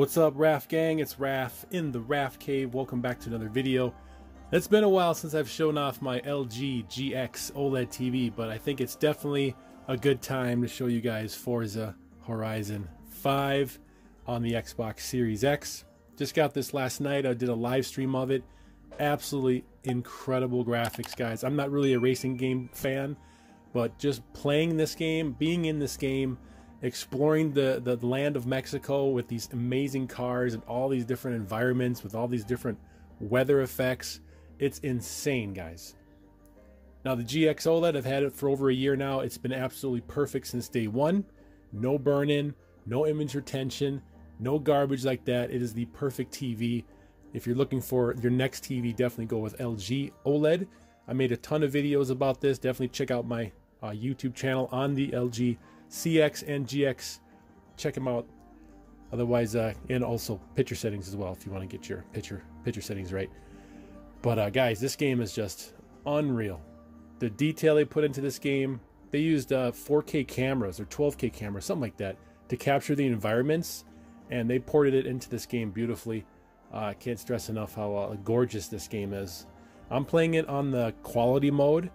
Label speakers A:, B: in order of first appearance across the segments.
A: What's up, Raf Gang? It's Raf in the Raf Cave. Welcome back to another video. It's been a while since I've shown off my LG GX OLED TV, but I think it's definitely a good time to show you guys Forza Horizon 5 on the Xbox Series X. Just got this last night. I did a live stream of it. Absolutely incredible graphics, guys. I'm not really a racing game fan, but just playing this game, being in this game, exploring the, the land of Mexico with these amazing cars and all these different environments with all these different weather effects. It's insane, guys. Now, the GX OLED, I've had it for over a year now. It's been absolutely perfect since day one. No burn in, no image retention, no garbage like that. It is the perfect TV. If you're looking for your next TV, definitely go with LG OLED. I made a ton of videos about this. Definitely check out my uh, YouTube channel on the LG CX and GX. Check them out. Otherwise, uh, and also picture settings as well if you want to get your picture picture settings right. But uh, guys, this game is just unreal. The detail they put into this game. They used uh, 4K cameras or 12K cameras, something like that, to capture the environments, and they ported it into this game beautifully. Uh, I can't stress enough how uh, gorgeous this game is. I'm playing it on the quality mode,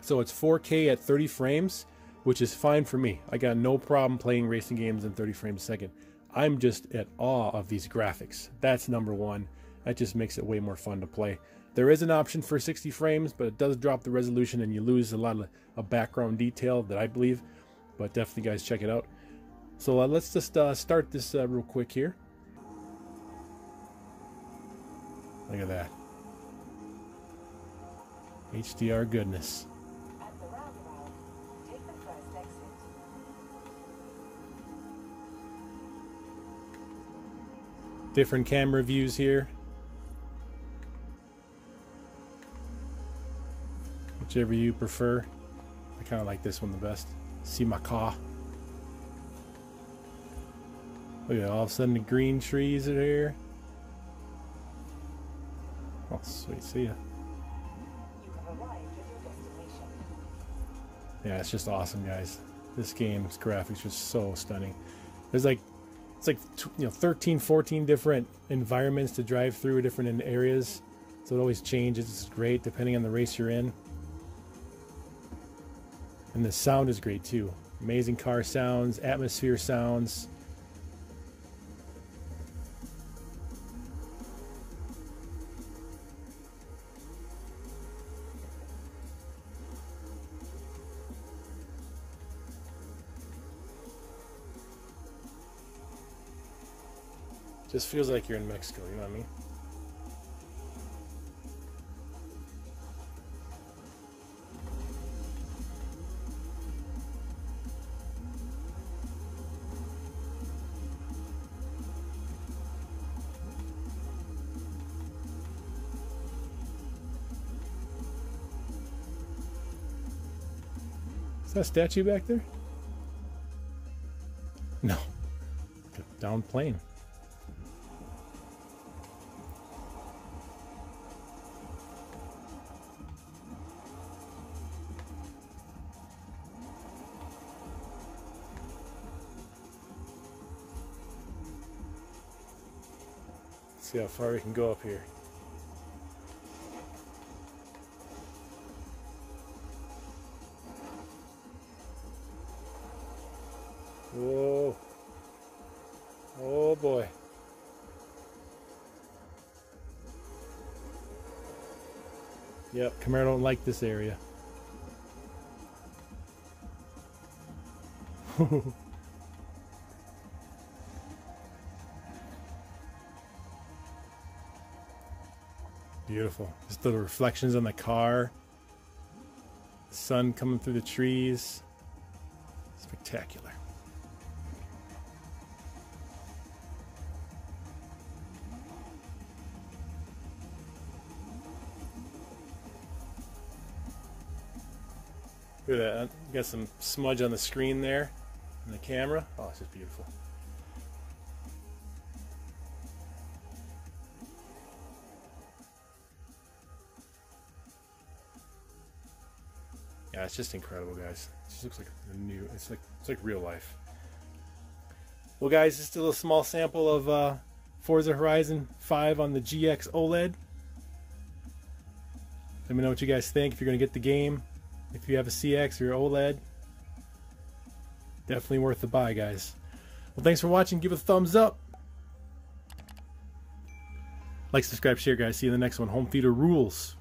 A: so it's 4K at 30 frames which is fine for me. I got no problem playing racing games in 30 frames a second. I'm just at awe of these graphics. That's number one. That just makes it way more fun to play. There is an option for 60 frames, but it does drop the resolution and you lose a lot of, of background detail that I believe. But definitely, guys, check it out. So uh, let's just uh, start this uh, real quick here. Look at that. HDR goodness. Different camera views here. Whichever you prefer. I kind of like this one the best. See my car. Look at all of a sudden the green trees are here. Oh, sweet. See ya. Yeah, it's just awesome, guys. This game's graphics just so stunning. There's like it's like you know 13 14 different environments to drive through different areas. So it always changes. It's great depending on the race you're in. And the sound is great too. Amazing car sounds atmosphere sounds Just feels like you're in Mexico, you know what I mean? Is that statue back there? No. Down plane. See how far we can go up here. Whoa. Oh boy. Yep, Camaro don't like this area. Beautiful. Just the reflections on the car. The sun coming through the trees. Spectacular. Look at that. Got some smudge on the screen there in the camera. Oh, it's just beautiful. It's just incredible, guys. It just looks like a new. It's like it's like real life. Well, guys, just a little small sample of uh, Forza Horizon 5 on the GX OLED. Let me know what you guys think if you're to get the game. If you have a CX or your OLED, definitely worth the buy, guys. Well, thanks for watching. Give it a thumbs up. Like, subscribe, share, guys. See you in the next one. Home theater rules.